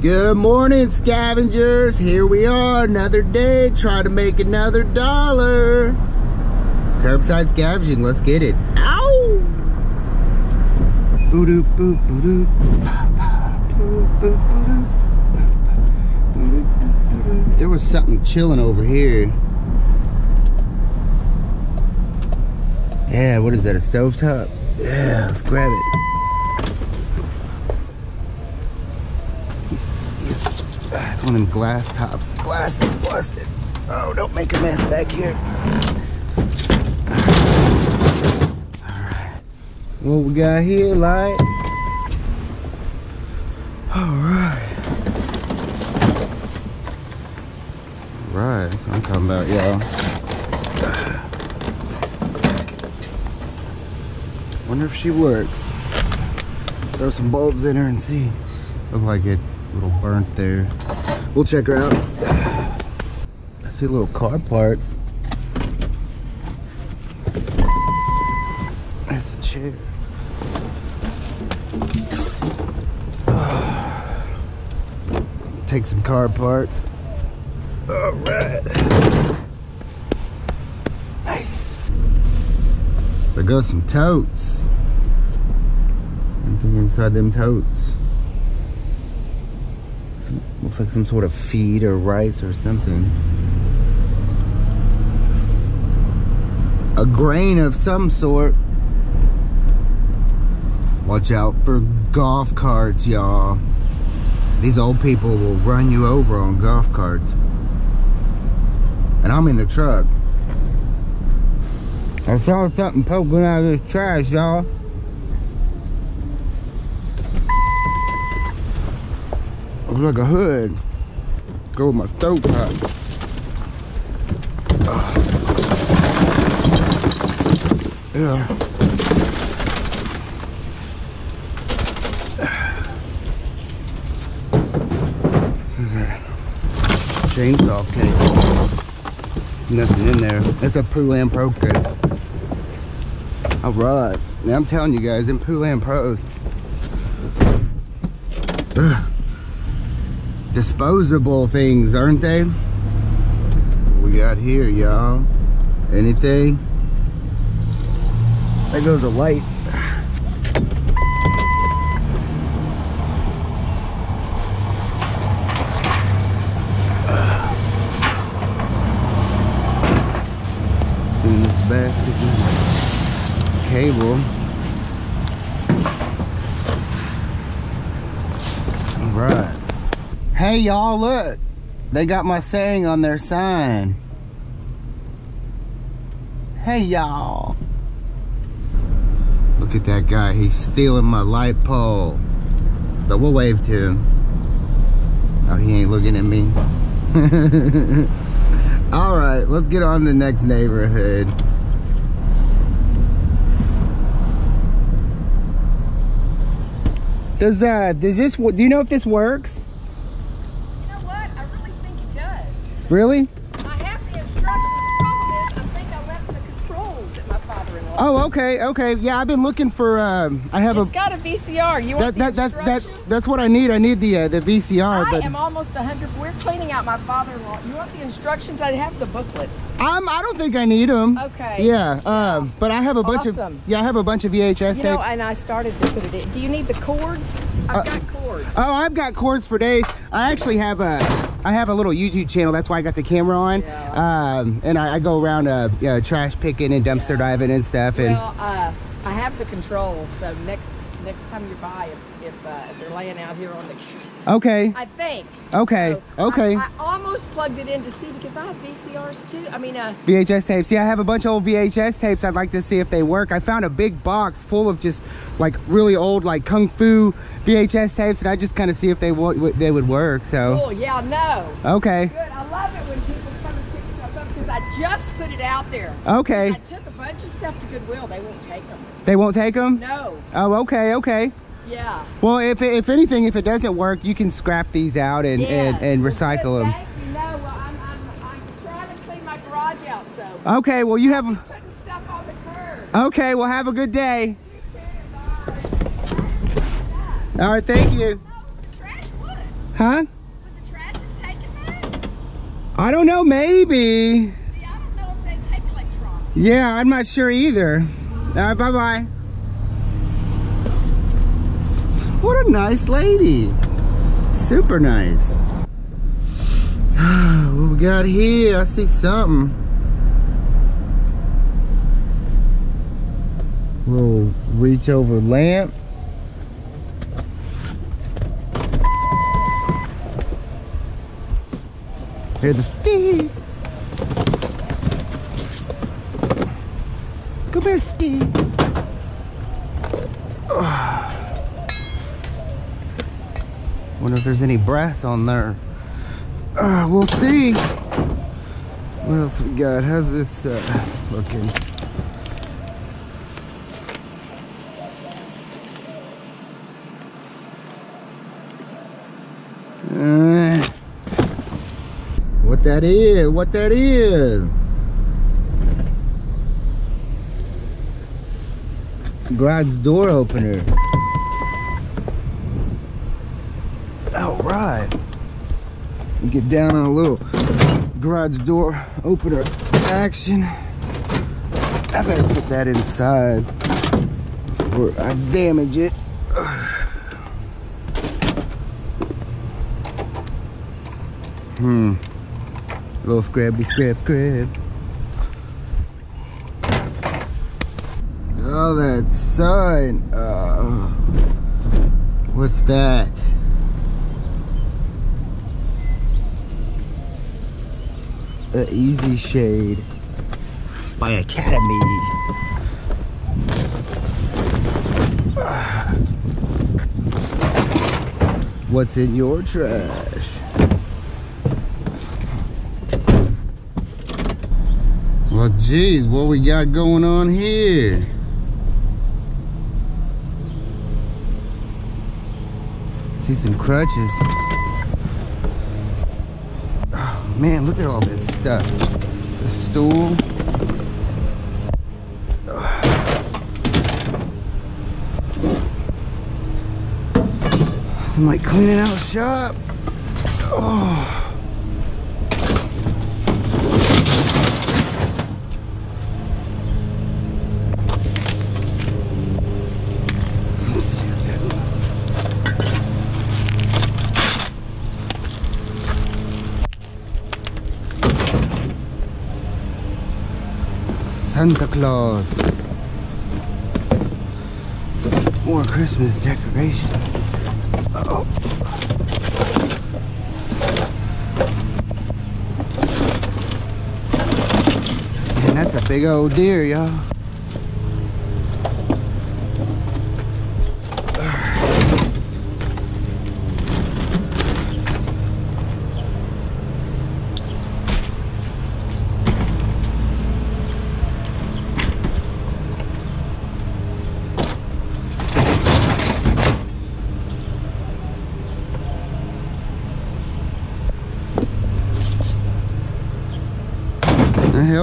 Good morning, scavengers. Here we are, another day, trying to make another dollar. Curbside scavenging, let's get it. Ow! There was something chilling over here. Yeah, what is that, a stovetop? Yeah, let's grab it. It's, uh, it's one of them glass tops. The glass is busted. Oh, don't make a mess back here. Alright. What we got here, light? Alright. Right, that's what I'm talking about, y'all. Wonder if she works. Throw some bulbs in her and see. Look like it a little burnt there. We'll check her out. I see little car parts. There's a chair. Take some car parts. All right. Nice. There goes some totes. Anything inside them totes? Looks like some sort of feed or rice or something. A grain of some sort. Watch out for golf carts, y'all. These old people will run you over on golf carts. And I'm in the truck. I saw something poking out of this trash, y'all. Like a hood. Go with my throat top. Yeah. Chainsaw case. Nothing in there. That's a Poulan Pro kit. All right. Now I'm telling you guys, in Poulan Pros. Disposable things, aren't they? We got here, y'all? Anything? There goes a light. Basket, cable. Right. Hey y'all, look. They got my saying on their sign. Hey y'all. Look at that guy. He's stealing my light pole. But we'll wave to him. Oh, he ain't looking at me. All right, let's get on the next neighborhood. Does uh does this do you know if this works? Really? I have the instructions. The problem is, I think I left the controls at my father-in-law. Oh, okay, okay. Yeah, I've been looking for. Um, I have it's a. got a VCR. You that, want that, the that, that, instructions? that's what I need. I need the uh, the VCR. I but am almost 100. We're cleaning out my father-in-law. You want the instructions? I have the booklet. I'm. I don't think I need them. Okay. Yeah. Um. But I have a bunch Awesome. of. Yeah, I have a bunch of VHS You know, and I started to put it in. Do you need the cords? I've Uh, got cords. Oh, I've got cords for days. I actually have a, I have a little YouTube channel. That's why I got the camera on. Um, and I, I go around uh, uh, trash picking and dumpster diving and stuff. And Well, uh, I have the controls. So next next time you buy, if, if, uh, if they're laying out here on the, okay, I think. okay, So okay. I, I almost plugged it in to see because I have VCRs too. I mean, uh, VHS tapes. Yeah, I have a bunch of old VHS tapes. I'd like to see if they work. I found a big box full of just like really old like kung fu VHS tapes, and I just kind of see if they would they would work. So oh yeah, no. okay, Good. I love it when people come and pick stuff up because I just put it out there. okay. I took a bunch of stuff to Goodwill. They won't take them. They won't take them. No. Oh, okay, okay. Yeah. Well, if if anything, if it doesn't work, you can scrap these out and and, and recycle them. Thank you. No, well, I'm, I'm, I'm trying to clean my garage out, so Okay, well you have. putting stuff on the curb. Okay, well have a good day. You too. Bye. All right, thank you. Oh. Huh? Would the trash have taken? I don't know, maybe. See, I don't know if they take electronics. Yeah, I'm not sure either. All right, bye-bye. What a nice lady. Super nice. what we got here? I see something. Little reach over lamp. Hear the feet. Come here, Steve. Wonder if there's any brass on there. Uh, we'll see. What else we got? How's this uh, looking? Uh, what that is? What that is? garage door opener. All right. Get down on a little garage door opener action. I better put that inside before I damage it. Hmm. A little scrabby scrab scrab. Oh, that sign. Uh, what's that? The Easy Shade by Academy. What's in your trash? Well, geez, what we got going on here? See some crutches. Man, look at all this stuff. It's a stool. Somebody cleaning out shop. Oh. Let's see what that- Santa Claus. Some more Christmas decoration. Oh. Man, that's a big old deer, y'all.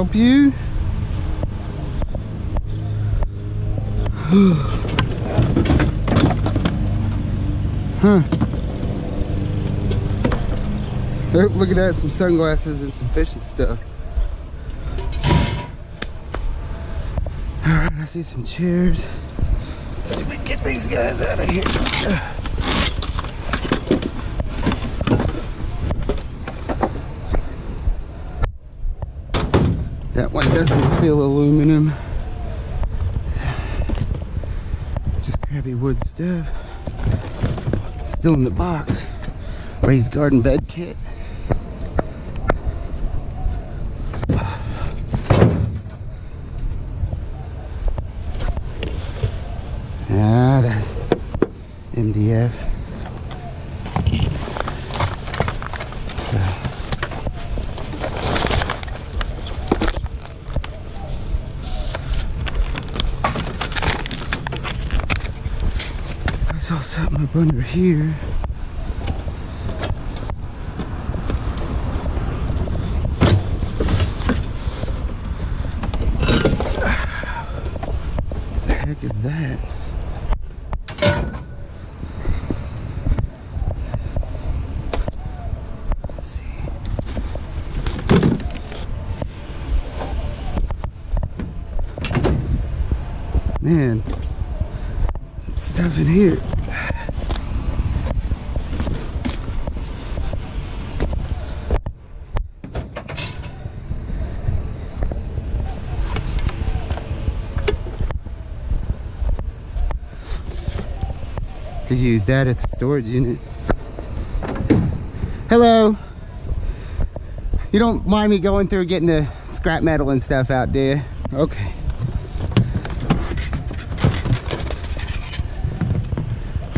Help you? huh. Look at that, some sunglasses and some fishing stuff. Alright, I see some chairs. Let's see if we can get these guys out of here. That one doesn't feel aluminum. Just crappy wood stuff. Still in the box. Raised garden bed kit. here. What the heck is that? man some stuff in here use that as a storage unit. Hello. You don't mind me going through getting the scrap metal and stuff out, do you? Okay.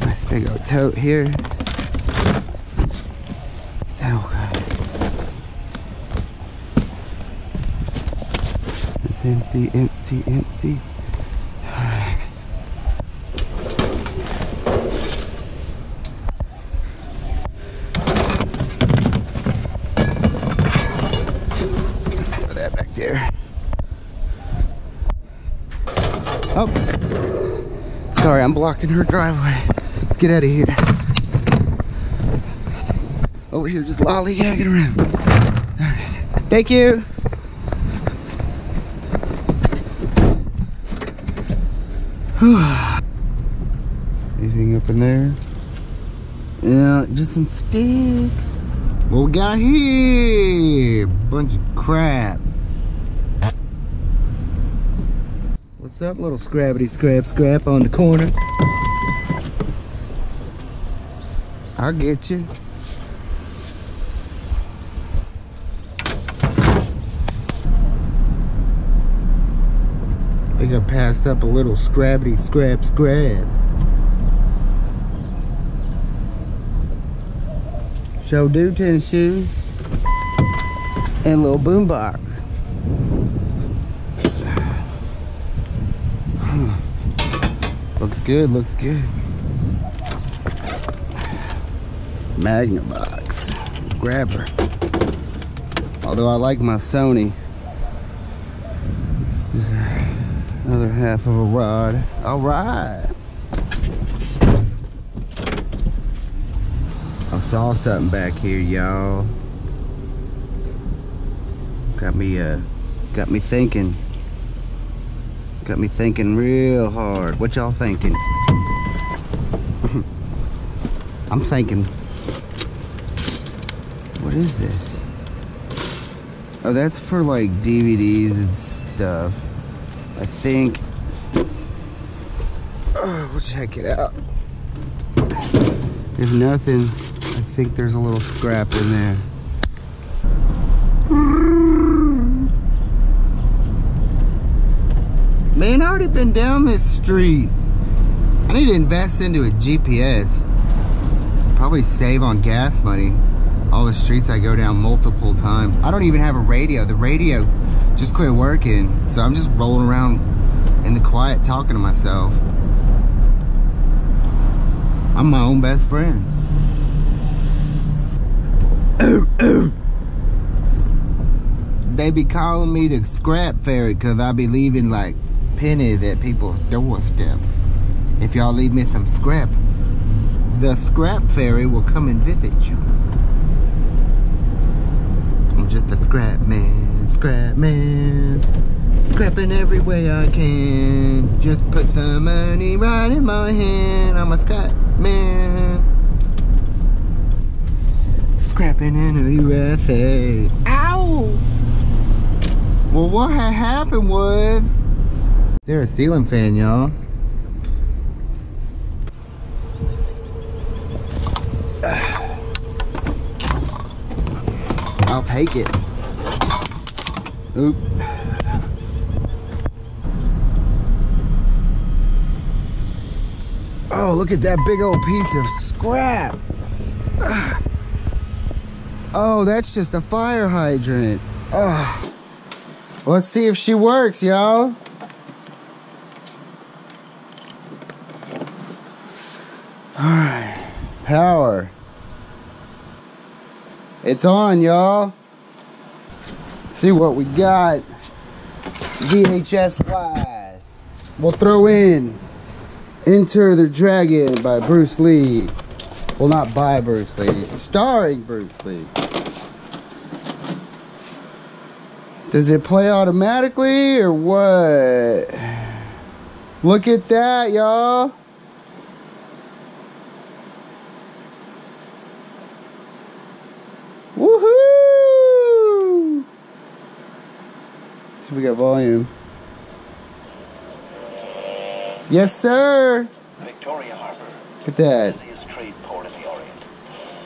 Nice big old tote here. Oh, okay. It's empty, empty, empty. Alright. Throw that back there. Oh. Sorry, I'm blocking her driveway. Let's get out of here. Over here, just lollygagging around. All right. Thank you. Anything up in there? Yeah, just some sticks. What we got here? Bunch of crap. What's up, little scrabbity scrap scrap on the corner? I'll get you. think I passed up a little scrabbity scrap scrap. Show do tennis shoes and little boombox. looks good, looks good. Magnavox grabber. Although I like my Sony. Just another half of a rod. All right. I saw something back here, y'all. Got me, uh, got me thinking. Got me thinking real hard. What y'all thinking? I'm thinking. What is this? Oh, that's for like DVDs and stuff. I think. Oh, we'll check it out. If nothing, I think there's a little scrap in there. Man, I already been down this street. I need to invest into a GPS. Probably save on gas money. All the streets I go down multiple times. I don't even have a radio. The radio just quit working. So I'm just rolling around in the quiet talking to myself. I'm my own best friend. Ooh, ooh. They be calling me the scrap fairy because I be leaving like pennies at people's doorsteps. If y'all leave me some scrap, the scrap fairy will come and visit you. I'm just a scrap man, scrap man. Scrapping every way I can. Just put some money right in my hand. I'm a scrap man. Scrapping in the USA. Ow! Well, what had happened was there a ceiling fan, y'all. I'll take it. Oop. Oh, look at that big old piece of scrap. Oh, that's just a fire hydrant. Oh. Let's see if she works, y'all. Alright. Power. It's on, y'all. See what we got. VHS wise. We'll throw in Enter the Dragon by Bruce Lee. Well, not by Bruce Lee, starring Bruce Lee. Does it play automatically or what? Look at that, y'all. See if we got volume. Yes, sir. Victoria Harbor, Look at that. busiest trade port in the Orient.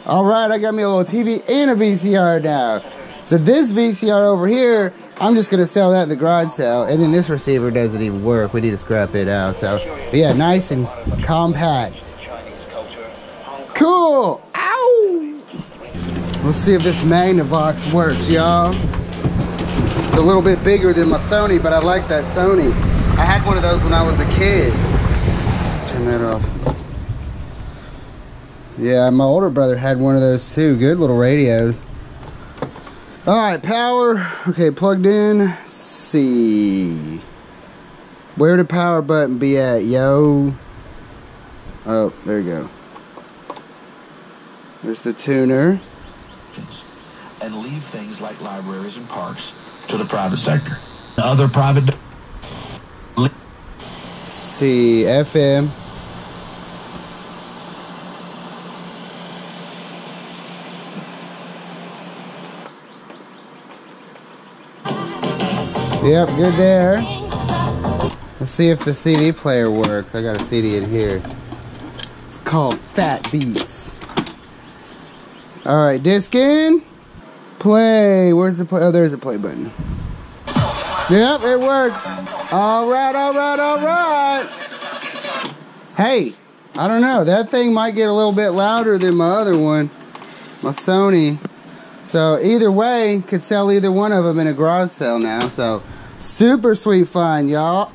All right, I got me a little TV and a VCR now. So this VCR over here, I'm just gonna sell that in the garage sale, and then this receiver doesn't even work. We need to scrap it out. So, but yeah, nice and compact. Chinese culture, Hong Kong, Cool. Ow. Let's see if this Magnavox works, y'all. A little bit bigger than my Sony, but I like that Sony. I had one of those when I was a kid. Turn that off. Yeah, my older brother had one of those too. Good little radios. All right, power. Okay, plugged in. Let's see. Where the power button be at, yo? Oh, there you go. There's the tuner. and leave things like libraries and parks to the private sector. Other private see, FM. Yep, good there. Let's see if the CD player works. I got a CD in here. It's called Fat Beats. All right, disc in. Play. Where's the play? Oh, there's the play button. Yep, it works. All right, all right, all right. Hey, I don't know. That thing might get a little bit louder than my other one, my Sony. So either way, could sell either one of them in a garage sale now. So super sweet find, y'all.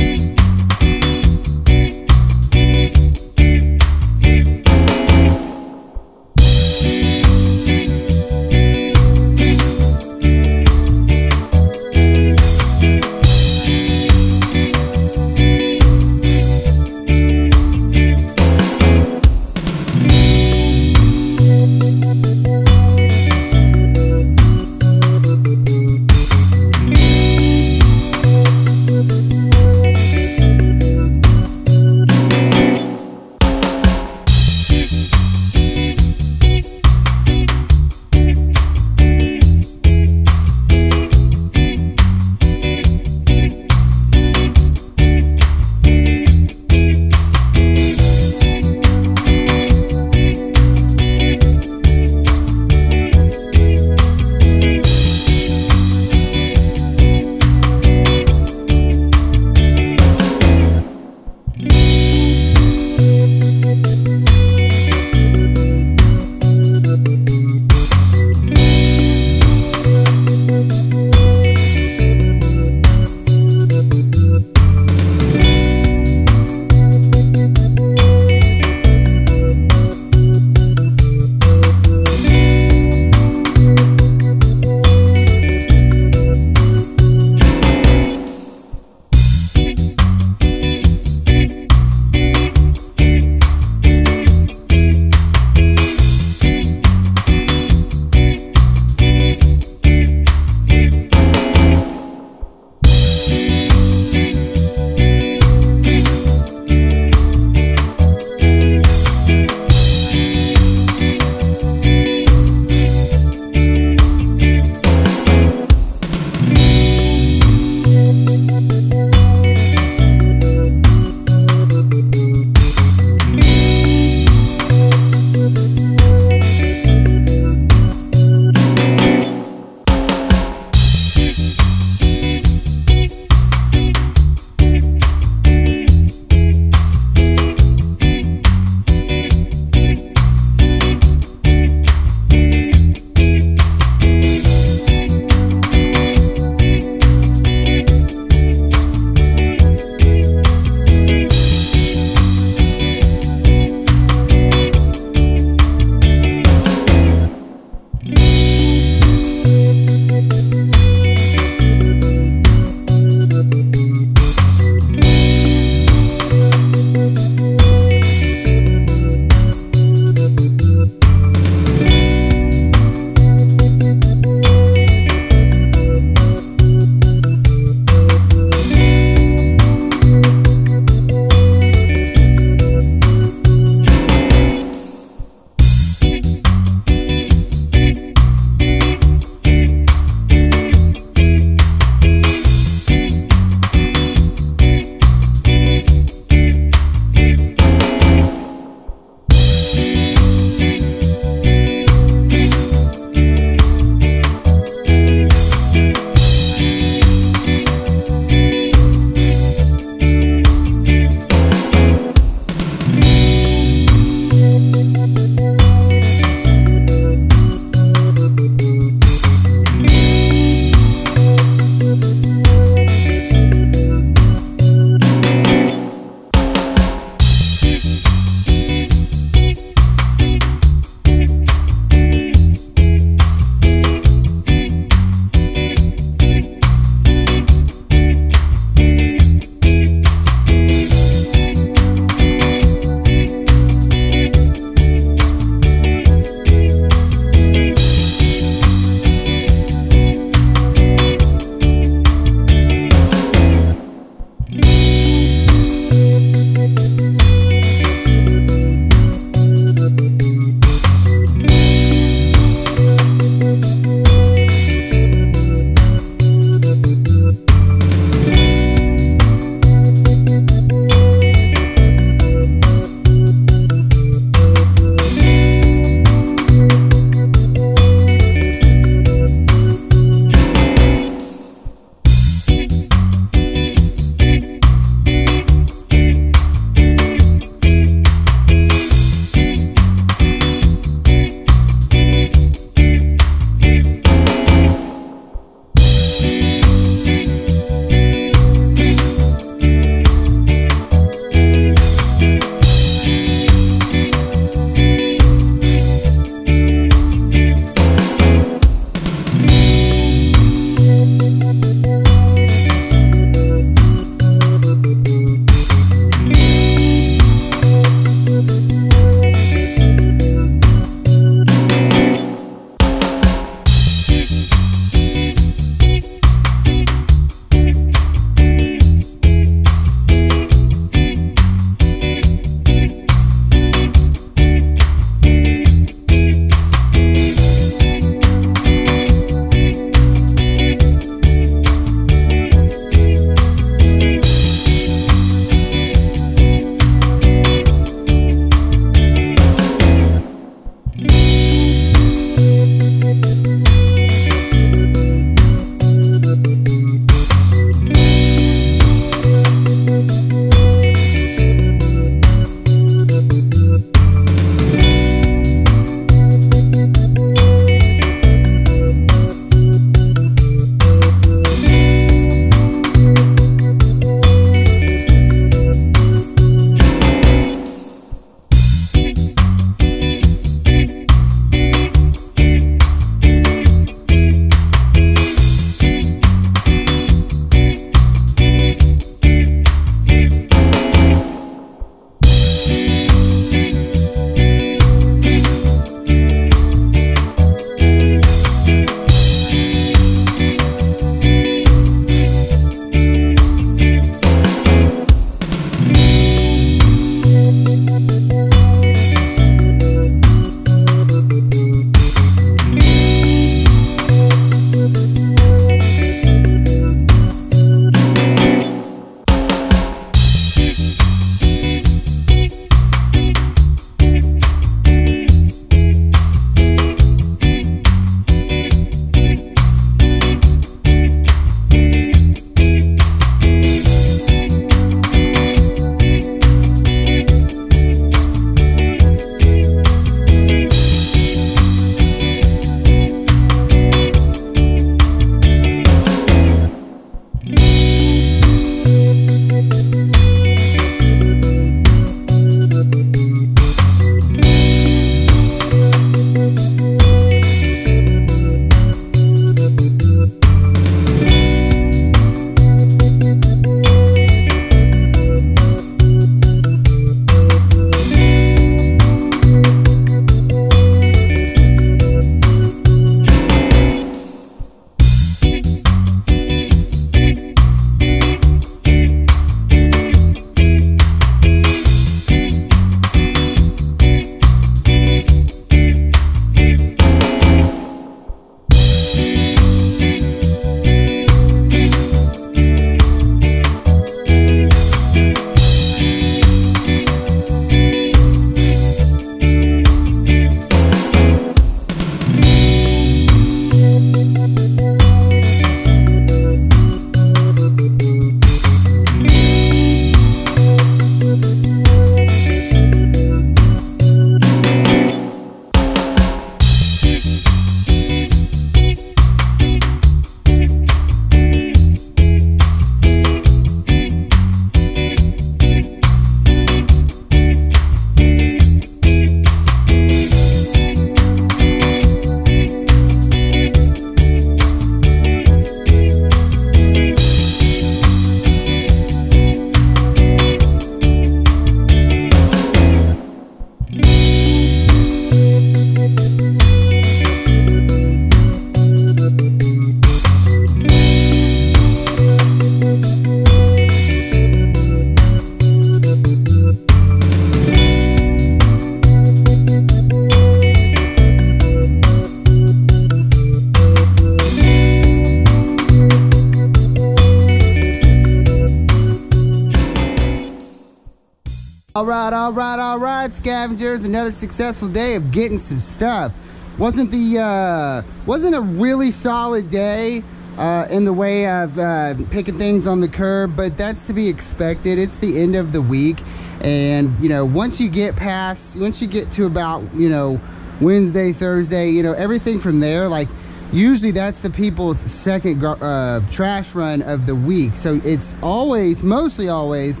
All right, all right, all right, scavengers. Another successful day of getting some stuff. Wasn't the uh, wasn't a really solid day uh, in the way of uh, picking things on the curb, but that's to be expected. It's the end of the week, and you know, once you get past, once you get to about you know Wednesday, Thursday, you know, everything from there, like usually that's the people's second uh, trash run of the week. So it's always, mostly always,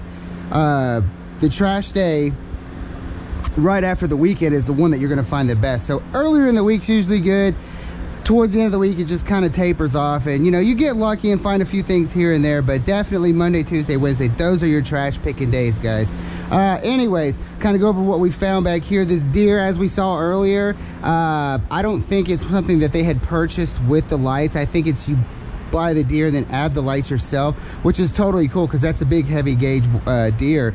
uh, the trash day right after the weekend is the one that you're going to find the best. So earlier in the week's usually good. Towards the end of the week it just kind of tapers off and you know you get lucky and find a few things here and there but definitely monday tuesday wednesday those are your trash picking days guys. Uh, anyways kind of go over what we found back here. This deer as we saw earlier uh, i don't think it's something that they had purchased with the lights. I think it's you buy the deer then add the lights yourself which is totally cool because that's a big heavy gauge uh, deer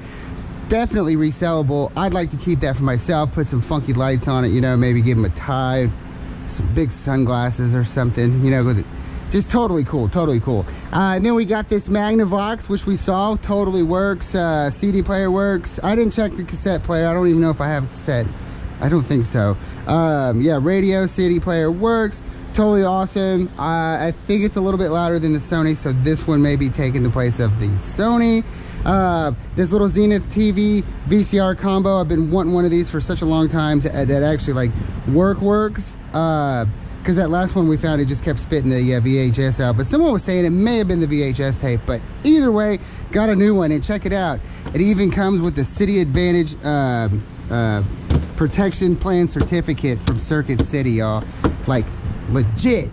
definitely resellable i'd like to keep that for myself put some funky lights on it you know maybe give them a tie some big sunglasses or something, you know, with it. just totally cool, totally cool. Uh, and then we got this Magnavox, which we saw, totally works. Uh, CD player works. I didn't check the cassette player. I don't even know if I have a cassette. I don't think so. Um, yeah, radio, CD player works. Totally awesome. Uh, I think it's a little bit louder than the Sony, so this one may be taking the place of the Sony. Uh, this little Zenith TV VCR combo. I've been wanting one of these for such a long time to, uh, that actually like work works. Uh, because that last one we found, it just kept spitting the uh, VHS out. But someone was saying it may have been the VHS tape. But either way, got a new one and check it out. It even comes with the City Advantage uh, uh, protection plan certificate from Circuit City, y'all. Like legit.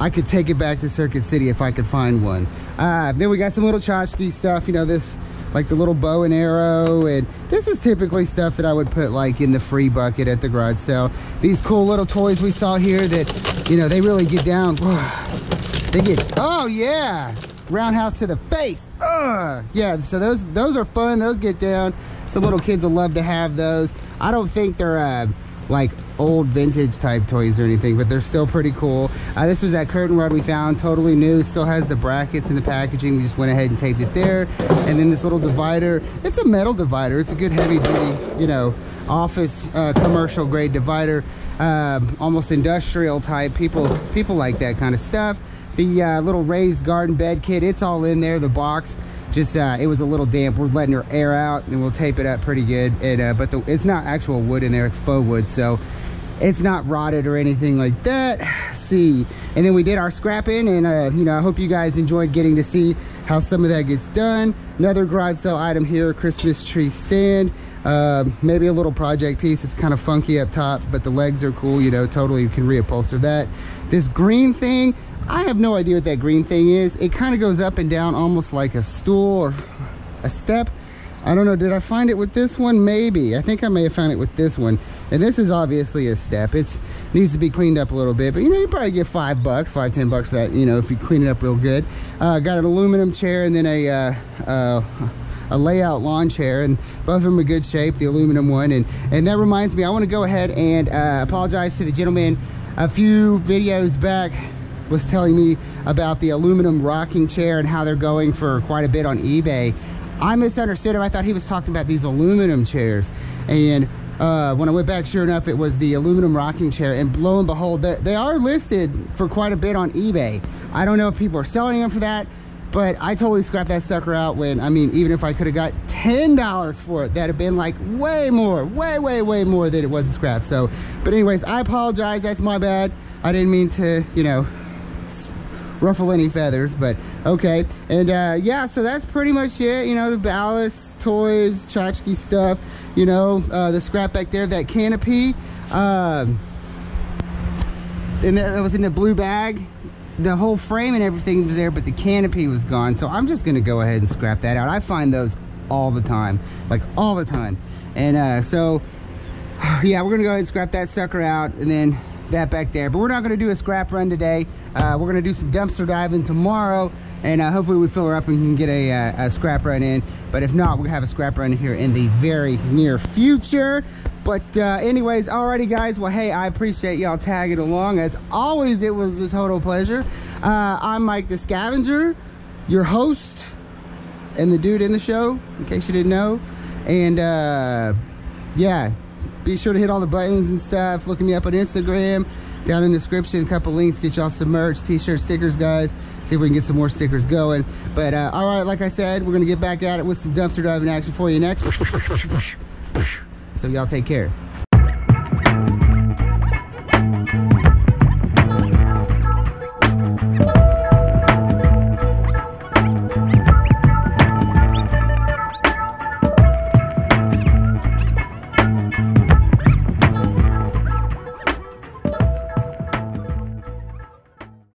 I could take it back to Circuit City if I could find one. Uh, then we got some little tchotchke stuff, you know, this like the little bow and arrow and this is typically stuff that I would put like in the free bucket at the garage sale. These cool little toys we saw here that, you know, they really get down. they get, oh yeah, roundhouse to the face. Ugh. Yeah, so those those are fun. Those get down. Some little kids will love to have those. I don't think they're uh, like old vintage type toys or anything, but they're still pretty cool. Uh, this was that curtain rod we found, totally new. Still has the brackets in the packaging. We just went ahead and taped it there. And then this little divider, it's a metal divider. It's a good heavy duty, you know, office uh, commercial grade divider, um, almost industrial type. People, people like that kind of stuff. The uh, little raised garden bed kit, it's all in there, the box just uh, it was a little damp. We're letting her air out and we'll tape it up pretty good. And uh, but the, it's not actual wood in there. It's faux wood. So it's not rotted or anything like that. See. And then we did our scrapping and uh, you know I hope you guys enjoyed getting to see how some of that gets done. Another garage sale item here Christmas tree stand uh, maybe a little project piece it's kind of funky up top but the legs are cool you know totally you can reupholster that this green thing I have no idea what that green thing is. It kind of goes up and down almost like a stool or a step. I don't know, did I find it with this one? Maybe. I think I may have found it with this one. And this is obviously a step. It needs to be cleaned up a little bit. But, you know, you probably get five bucks, five, ten bucks for that, you know, if you clean it up real good. Uh, got an aluminum chair and then a... Uh, uh, a layout lawn chair and both of them are good shape the aluminum one and and that reminds me I want to go ahead and uh, apologize to the gentleman a few videos back was telling me about the aluminum rocking chair and how they're going for quite a bit on eBay. I misunderstood him. I thought he was talking about these aluminum chairs. And uh, when I went back, sure enough, it was the aluminum rocking chair. And lo and behold, they, they are listed for quite a bit on eBay. I don't know if people are selling them for that, but I totally scrapped that sucker out when, I mean, even if I could have got $10 for it, that'd have been like way more, way, way, way more than it was scrapped. So, but anyways, I apologize. That's my bad. I didn't mean to, you know, ruffle any feathers, but okay. And uh, yeah, so that's pretty much it. You know, the ballast, toys, tchotchke stuff, you know, uh, the scrap back there, that canopy. Um, and that was in the blue bag. The whole frame and everything was there, but the canopy was gone. So I'm just going to go ahead and scrap that out. I find those all the time, like all the time. And uh, so, yeah, we're going to go ahead and scrap that sucker out and then that back there. But we're not going to do a scrap run today. Uh, we're going to do some dumpster diving tomorrow. And uh, hopefully we fill her up and can get a, uh, a scrap run in. But if not, we'll have a scrap run here in the very near future. But uh, anyways, alrighty guys. Well, hey, I appreciate y'all tagging along. As always, it was a total pleasure. Uh, I'm Mike the Scavenger, your host and the dude in the show, in case you didn't know. And uh, yeah, be sure to hit all the buttons and stuff. Look me up on Instagram. Down in the description, a couple links. Get y'all some merch, t-shirts, stickers, guys. See if we can get some more stickers going. But uh, all right, like I said, we're gonna get back at it with some dumpster diving action for you next. So y'all take care.